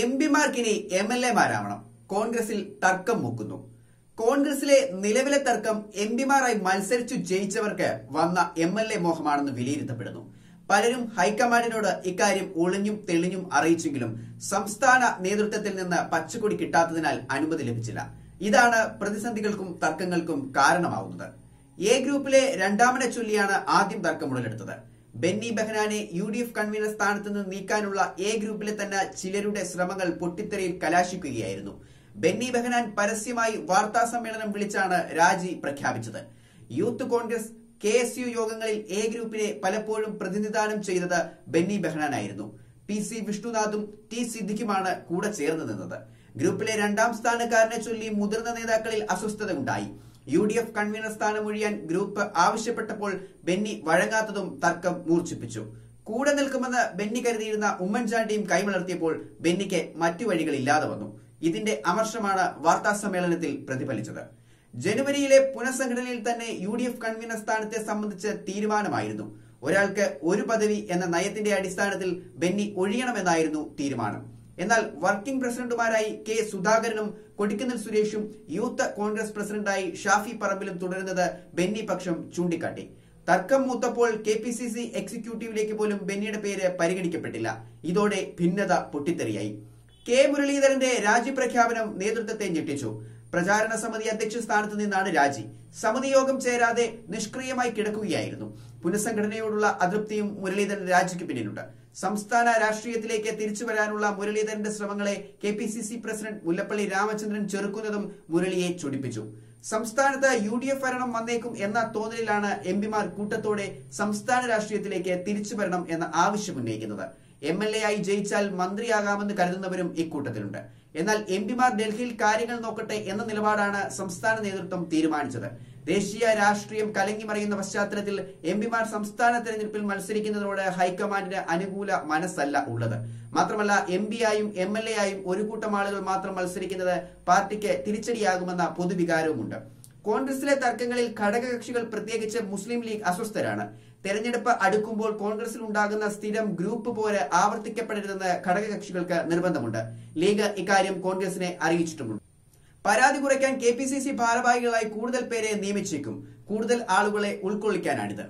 M പിമാർക്കിനി M L എമാരാവണം. കോൺഗ്രസിൽ തർക്കം മൂക്കുന്നു. കോൺഗ്രസിലെ നിലവിലെ തർക്കം എം പിമാരായി മത്സരിച്ചു ജയിച്ചവർക്ക് വന്ന എം എൽ എ മോഹമാണെന്ന് വിലയിരുത്തപ്പെടുന്നു. പലരും ഹൈക്കമാൻഡിനോട് ഇക്കാര്യം ഒളിഞ്ഞും തെളിഞ്ഞും അറിയിച്ചെങ്കിലും സംസ്ഥാന നേതൃത്വത്തിൽ നിന്ന് പച്ചക്കൊടി കിട്ടാത്തതിനാൽ അനുമതി ലഭിച്ചില്ല. ഇതാണ് പ്രതിസന്ധികൾക്കും തർക്കങ്ങൾക്കും കാരണമാവുന്നത്. എ ഗ്രൂപ്പിലെ രണ്ടാമനെ ചൊല്ലിയാണ് ആദ്യം തർക്കം ഉടലെടുത്തത്. ബെന്നി ബെഹനാനെ യു ഡി എഫ് കൺവീനർ സ്ഥാനത്ത് നിന്ന് നീക്കാനുള്ള എ ഗ്രൂപ്പിലെ തന്നെ ചിലരുടെ ശ്രമങ്ങൾ പൊട്ടിത്തെറിയിൽ കലാശിക്കുകയായിരുന്നു. ബെന്നി ബെഹനാൻ പരസ്യമായി വാർത്താ സമ്മേളനം വിളിച്ചാണ് രാജി പ്രഖ്യാപിച്ചത്. Youth Congress K S U യോഗങ്ങളിൽ എ ഗ്രൂപ്പിനെ പലപ്പോഴും പ്രതിനിധാനം ചെയ്തത് ബെന്നി ബെഹനാനായിരുന്നു. പി സി വിഷ്ണുനാഥും ടി സിദ്ദിഖുമാണ് കൂടെ ചേർന്ന് നിന്നത്. ഗ്രൂപ്പിലെ രണ്ടാം സ്ഥാനക്കാരനെ ചൊല്ലി മുതിർന്ന നേതാക്കളിൽ അസ്വസ്ഥത ഉണ്ടായി യു ഡി എഫ് കൺവീനർ സ്ഥാനം ഒഴിയാൻ ഗ്രൂപ്പ് ആവശ്യപ്പെട്ടപ്പോൾ ബെന്നി വഴങ്ങാത്തതും തർക്കം മൂർച്ഛിപ്പിച്ചു. കൂടെ നിൽക്കുമെന്ന് ബെന്നി കരുതിയിരുന്ന ഉമ്മൻചാണ്ടിയും കൈമലർത്തിയപ്പോൾ ബെന്നിക്ക് മറ്റു വഴികളില്ലാതെ വന്നു. ഇതിന്റെ അമർഷമാണ് വാർത്താ സമ്മേളനത്തിൽ പ്രതിഫലിച്ചത്. ജനുവരിയിലെ പുനഃസംഘടനയിൽ തന്നെ യു ഡി എഫ് കൺവീനർ സ്ഥാനത്തെ സംബന്ധിച്ച് തീരുമാനമായിരുന്നു. ഒരാൾക്ക് ഒരു പദവി എന്ന നയത്തിന്റെ അടിസ്ഥാനത്തിൽ ബെന്നി ഒഴിയണമെന്നായിരുന്നു തീരുമാനം. എന്നാൽ വർക്കിംഗ് പ്രസിഡന്റുമാരായി കെ സുധാകരനും കൊടിക്കുന്നിൽ സുരേഷും യൂത്ത് കോൺഗ്രസ് പ്രസിഡന്റായി ഷാഫി പറമ്പിലും തുടരുന്നത് ബെന്നി പക്ഷം ചൂണ്ടിക്കാട്ടി. തർക്കം മൂത്തപ്പോൾ കെ പി സി സി എക്സിക്യൂട്ടീവിലേക്ക് പോലും ബെന്നിയുടെ പേര് പരിഗണിക്കപ്പെട്ടില്ല. ഇതോടെ ഭിന്നത പൊട്ടിത്തെറിയായി. കെ മുരളീധരന്റെ രാജിപ്രഖ്യാപനം നേതൃത്വത്തെ ഞെട്ടിച്ചു. പ്രചാരണ സമിതി അധ്യക്ഷ സ്ഥാനത്ത് നിന്നാണ് രാജി. സമിതി യോഗം ചേരാതെ നിഷ്ക്രിയമായി കിടക്കുകയായിരുന്നു. പുനഃസംഘടനയോടുള്ള അതൃപ്തിയും മുരളീധരൻ രാജിക്ക് പിന്നിലുണ്ട്. സംസ്ഥാന രാഷ്ട്രീയത്തിലേക്ക് തിരിച്ചു വരാനുള്ള മുരളീധരന്റെ ശ്രമങ്ങളെ K P C C president Mullappally Ramachandran ചെറുക്കുന്നതും മുരളിയെ ചൊടിപ്പിച്ചു. സംസ്ഥാനത്ത് യു ഡി എഫ് ഭരണം വന്നേക്കും എന്ന തോന്നലിലാണ് എം പിമാർ കൂട്ടത്തോടെ സംസ്ഥാന രാഷ്ട്രീയത്തിലേക്ക് തിരിച്ചു വരണം എന്ന ആവശ്യം ഉന്നയിക്കുന്നത്. എം എൽ എ ആയി ജയിച്ചാൽ മന്ത്രിയാകാമെന്ന് കരുതുന്നവരും ഇക്കൂട്ടത്തിലുണ്ട്. എന്നാൽ എം പിമാർ ഡൽഹിയിൽ കാര്യങ്ങൾ നോക്കട്ടെ എന്ന നിലപാടാണ് സംസ്ഥാന നേതൃത്വം തീരുമാനിച്ചത്. ദേശീയ രാഷ്ട്രീയം കലങ്ങിമറിയുന്ന പശ്ചാത്തലത്തിൽ എം പിമാർ സംസ്ഥാന തെരഞ്ഞെടുപ്പിൽ മത്സരിക്കുന്നതോട് ഹൈക്കമാൻഡിന് അനുകൂല മനസ്സല്ല ഉള്ളത്. മാത്രമല്ല എം പി ആയും എം എൽ എ ആയും ഒരു കൂട്ടം ആളുകൾ മാത്രം മത്സരിക്കുന്നത് പാർട്ടിക്ക് തിരിച്ചടിയാകുമെന്ന പൊതുവികാരവുമുണ്ട്. കോൺഗ്രസിലെ തർക്കങ്ങളിൽ ഘടകകക്ഷികൾ പ്രത്യേകിച്ച് മുസ്ലിം ലീഗ് അസ്വസ്ഥരാണ്. തെരഞ്ഞെടുപ്പ് അടുക്കുമ്പോൾ കോൺഗ്രസിൽ ഉണ്ടാകുന്ന സ്ഥിരം ഗ്രൂപ്പ് പോലെ ആവർത്തിക്കപ്പെടരുതെന്ന് ഘടകകക്ഷികൾക്ക് നിർബന്ധമുണ്ട്. ലീഗ് ഇക്കാര്യം കോൺഗ്രസിനെ അറിയിച്ചിട്ടുമുണ്ട്. പരാതി കുറയ്ക്കാൻ കെ ഭാരവാഹികളായി കൂടുതൽ പേരെ നിയമിച്ചേക്കും. കൂടുതൽ ആളുകളെ ഉൾക്കൊള്ളിക്കാനാണിത്.